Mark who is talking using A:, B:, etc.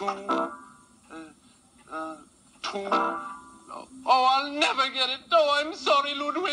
A: Uh, uh, oh, I'll never get it. Oh, I'm sorry, Ludwig.